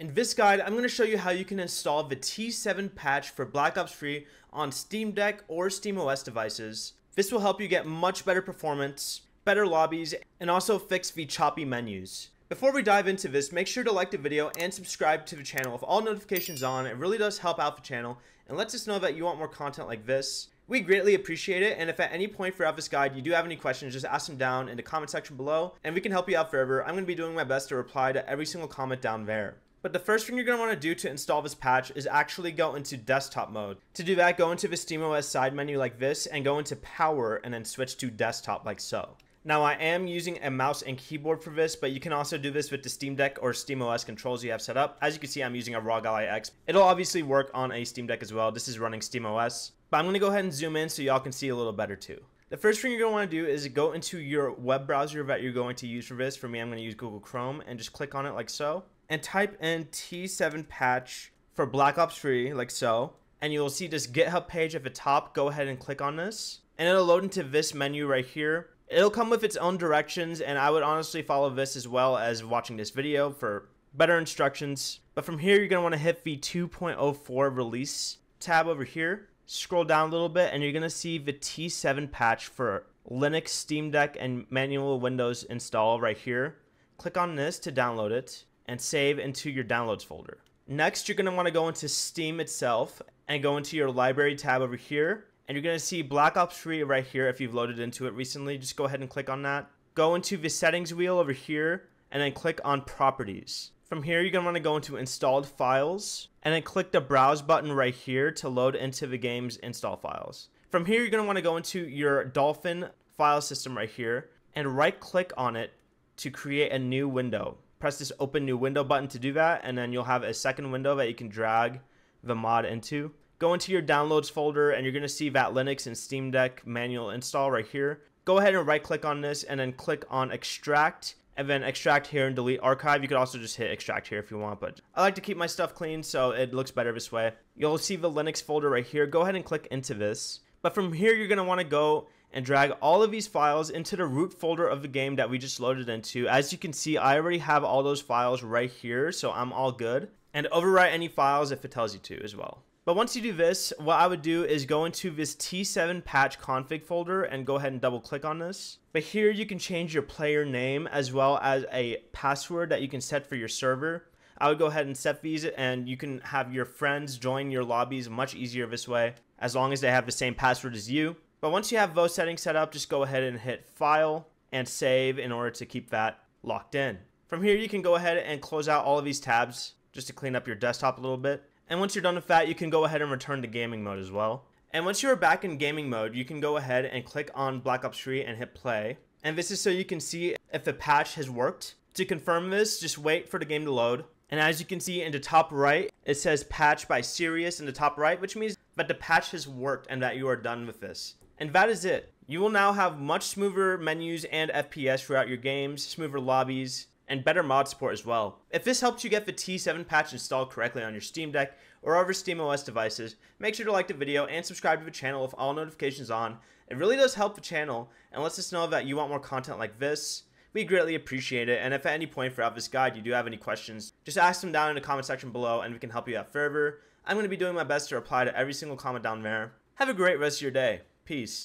In this guide, I'm going to show you how you can install the T7 patch for Black Ops 3 on Steam Deck or SteamOS devices. This will help you get much better performance, better lobbies, and also fix the choppy menus. Before we dive into this, make sure to like the video and subscribe to the channel with all notifications on. It really does help out the channel and lets us know that you want more content like this. We greatly appreciate it, and if at any point throughout this guide you do have any questions, just ask them down in the comment section below, and we can help you out forever. I'm going to be doing my best to reply to every single comment down there. But the first thing you're going to want to do to install this patch is actually go into desktop mode. To do that, go into the SteamOS side menu like this and go into power and then switch to desktop like so. Now I am using a mouse and keyboard for this, but you can also do this with the Steam Deck or SteamOS controls you have set up. As you can see, I'm using a ROG Ally X. It'll obviously work on a Steam Deck as well. This is running SteamOS, but I'm going to go ahead and zoom in so y'all can see a little better too. The first thing you're to want to do is go into your web browser that you're going to use for this. For me, I'm going to use Google Chrome and just click on it like so and type in T7 patch for Black Ops 3 like so. And you'll see this GitHub page at the top. Go ahead and click on this. And it'll load into this menu right here. It'll come with its own directions and I would honestly follow this as well as watching this video for better instructions. But from here, you're going to want to hit the 2.04 release tab over here. Scroll down a little bit and you're going to see the T7 patch for Linux, Steam Deck, and manual Windows install right here. Click on this to download it and save into your downloads folder. Next, you're want to go into Steam itself and go into your library tab over here. And you're to see Black Ops 3 right here if you've loaded into it recently. Just go ahead and click on that. Go into the settings wheel over here and then click on properties. From here, you're want to go into installed files and then click the browse button right here to load into the game's install files. From here, you're want to go into your Dolphin file system right here and right click on it to create a new window press this open new window button to do that and then you'll have a second window that you can drag the mod into. Go into your downloads folder and you're going to see that Linux and Steam Deck manual install right here. Go ahead and right click on this and then click on extract and then extract here and delete archive. You could also just hit extract here if you want, but I like to keep my stuff clean so it looks better this way. You'll see the Linux folder right here. Go ahead and click into this. But from here, you're going to want to go and drag all of these files into the root folder of the game that we just loaded into. As you can see, I already have all those files right here, so I'm all good. And overwrite any files if it tells you to as well. But once you do this, what I would do is go into this T7 patch config folder and go ahead and double click on this. But here you can change your player name as well as a password that you can set for your server. I would go ahead and set these and you can have your friends join your lobbies much easier this way as long as they have the same password as you. But once you have those settings set up, just go ahead and hit File and Save in order to keep that locked in. From here, you can go ahead and close out all of these tabs just to clean up your desktop a little bit. And once you're done with that, you can go ahead and return to gaming mode as well. And once you're back in gaming mode, you can go ahead and click on Black Ops 3 and hit play. And this is so you can see if the patch has worked. To confirm this, just wait for the game to load. And as you can see in the top right, it says patch by Serious in the top right, which means that the patch has worked and that you are done with this. And that is it. You will now have much smoother menus and FPS throughout your games, smoother lobbies, and better mod support as well. If this helped you get the T7 patch installed correctly on your Steam Deck or other SteamOS devices, make sure to like the video and subscribe to the channel with all notifications on. It really does help the channel and lets us know that you want more content like this. We greatly appreciate it, and if at any point throughout this guide you do have any questions, just ask them down in the comment section below and we can help you out further. I'm going to be doing my best to reply to every single comment down there. Have a great rest of your day. Peace.